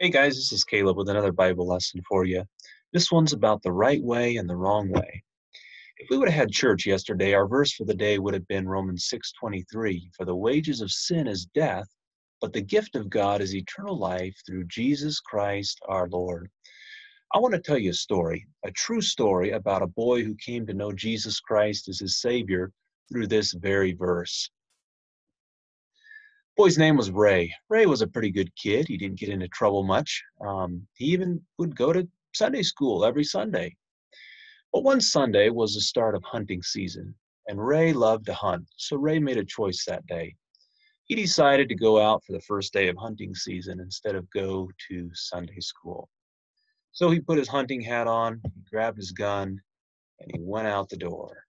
Hey guys, this is Caleb with another Bible lesson for you. This one's about the right way and the wrong way. If we would have had church yesterday, our verse for the day would have been Romans 6:23, "For the wages of sin is death, but the gift of God is eternal life through Jesus Christ our Lord." I want to tell you a story, a true story about a boy who came to know Jesus Christ as his savior through this very verse. Boy's name was Ray. Ray was a pretty good kid. He didn't get into trouble much. Um, he even would go to Sunday school every Sunday. But one Sunday was the start of hunting season, and Ray loved to hunt, so Ray made a choice that day. He decided to go out for the first day of hunting season instead of go to Sunday school. So he put his hunting hat on, he grabbed his gun, and he went out the door.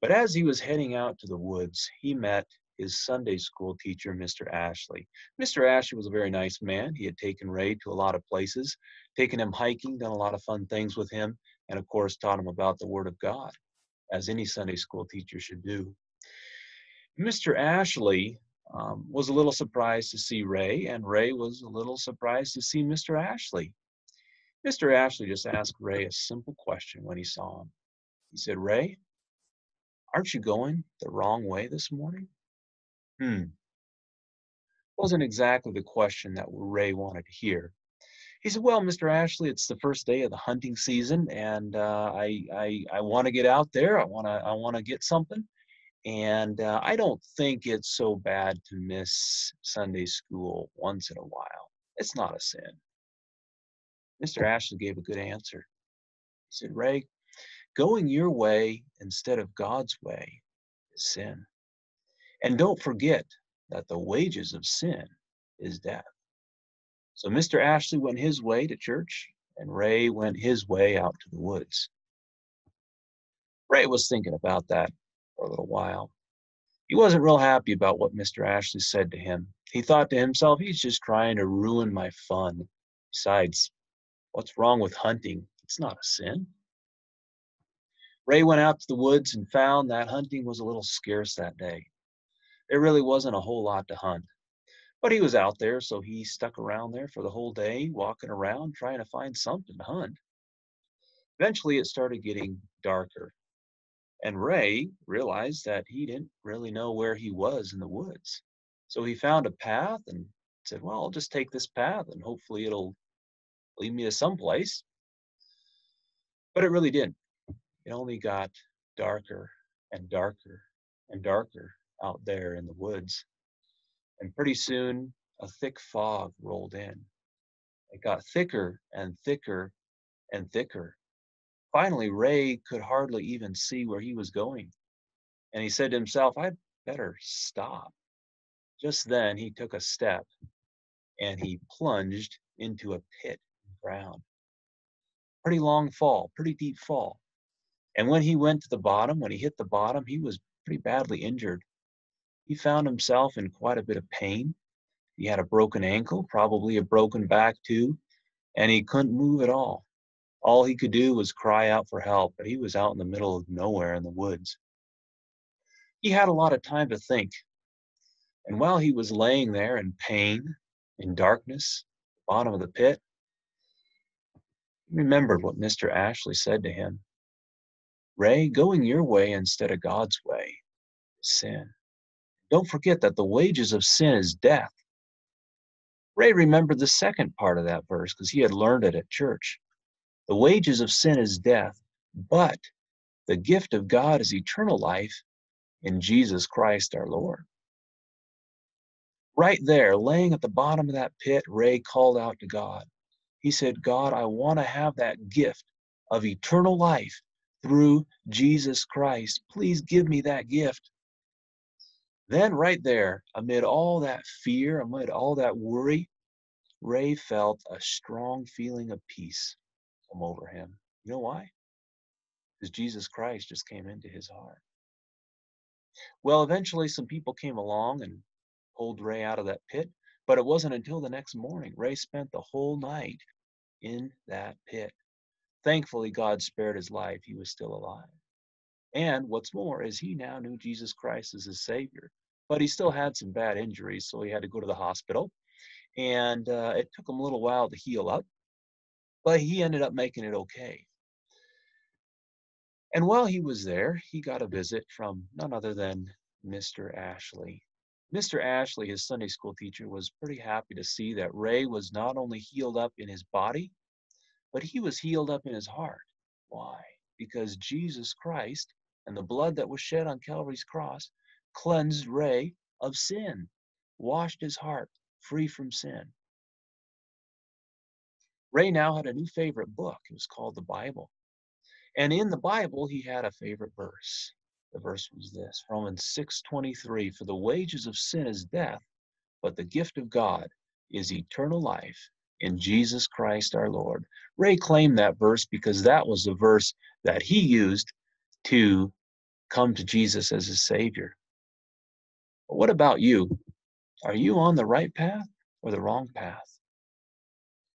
But as he was heading out to the woods, he met his Sunday school teacher, Mr. Ashley. Mr. Ashley was a very nice man. He had taken Ray to a lot of places, taken him hiking, done a lot of fun things with him, and of course taught him about the Word of God, as any Sunday school teacher should do. Mr. Ashley um, was a little surprised to see Ray, and Ray was a little surprised to see Mr. Ashley. Mr. Ashley just asked Ray a simple question when he saw him. He said, Ray, aren't you going the wrong way this morning? Hmm. Wasn't exactly the question that Ray wanted to hear. He said, "Well, Mr. Ashley, it's the first day of the hunting season, and uh, I I, I want to get out there. I want to I want to get something, and uh, I don't think it's so bad to miss Sunday school once in a while. It's not a sin." Mr. Ashley gave a good answer. He said, "Ray, going your way instead of God's way is sin." And don't forget that the wages of sin is death. So Mr. Ashley went his way to church, and Ray went his way out to the woods. Ray was thinking about that for a little while. He wasn't real happy about what Mr. Ashley said to him. He thought to himself, he's just trying to ruin my fun. Besides, what's wrong with hunting? It's not a sin. Ray went out to the woods and found that hunting was a little scarce that day there really wasn't a whole lot to hunt. But he was out there, so he stuck around there for the whole day, walking around trying to find something to hunt. Eventually, it started getting darker, and Ray realized that he didn't really know where he was in the woods. So he found a path and said, Well, I'll just take this path and hopefully it'll lead me to someplace. But it really didn't. It only got darker and darker and darker out there in the woods. And pretty soon, a thick fog rolled in. It got thicker and thicker and thicker. Finally, Ray could hardly even see where he was going. And he said to himself, I'd better stop. Just then, he took a step and he plunged into a pit ground. Pretty long fall, pretty deep fall. And when he went to the bottom, when he hit the bottom, he was pretty badly injured. He found himself in quite a bit of pain. He had a broken ankle, probably a broken back too, and he couldn't move at all. All he could do was cry out for help, but he was out in the middle of nowhere in the woods. He had a lot of time to think. And while he was laying there in pain, in darkness, bottom of the pit, he remembered what Mr. Ashley said to him Ray, going your way instead of God's way is sin. Don't forget that the wages of sin is death. Ray remembered the second part of that verse because he had learned it at church. The wages of sin is death, but the gift of God is eternal life in Jesus Christ our Lord. Right there, laying at the bottom of that pit, Ray called out to God. He said, God, I want to have that gift of eternal life through Jesus Christ. Please give me that gift. Then, right there, amid all that fear, amid all that worry, Ray felt a strong feeling of peace come over him. You know why? Because Jesus Christ just came into his heart. Well, eventually, some people came along and pulled Ray out of that pit, but it wasn't until the next morning. Ray spent the whole night in that pit. Thankfully, God spared his life. He was still alive. And what's more is he now knew Jesus Christ as his Savior, but he still had some bad injuries, so he had to go to the hospital. and uh, it took him a little while to heal up, but he ended up making it okay. And while he was there, he got a visit from none other than Mr. Ashley. Mr. Ashley, his Sunday school teacher, was pretty happy to see that Ray was not only healed up in his body, but he was healed up in his heart. Why? Because Jesus Christ and the blood that was shed on Calvary's cross cleansed Ray of sin, washed his heart free from sin. Ray now had a new favorite book. It was called the Bible. And in the Bible, he had a favorite verse. The verse was this Romans 6:23 For the wages of sin is death, but the gift of God is eternal life in Jesus Christ our Lord. Ray claimed that verse because that was the verse that he used to come to Jesus as his Savior. But what about you? Are you on the right path or the wrong path?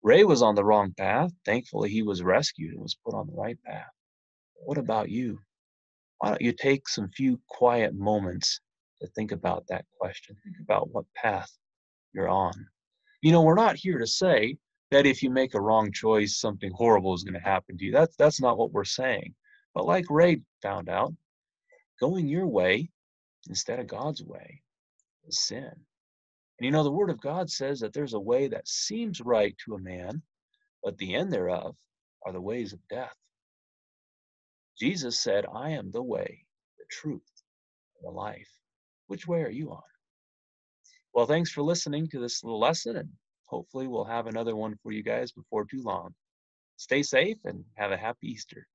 Ray was on the wrong path. Thankfully, he was rescued and was put on the right path. What about you? Why don't you take some few quiet moments to think about that question? Think about what path you're on. You know, we're not here to say that if you make a wrong choice, something horrible is going to happen to you. That's that's not what we're saying. But like Ray found out, going your way instead of God's way is sin. And you know, the Word of God says that there's a way that seems right to a man, but the end thereof are the ways of death. Jesus said, I am the way, the truth, and the life. Which way are you on? Well, thanks for listening to this little lesson, and hopefully we'll have another one for you guys before too long. Stay safe and have a happy Easter.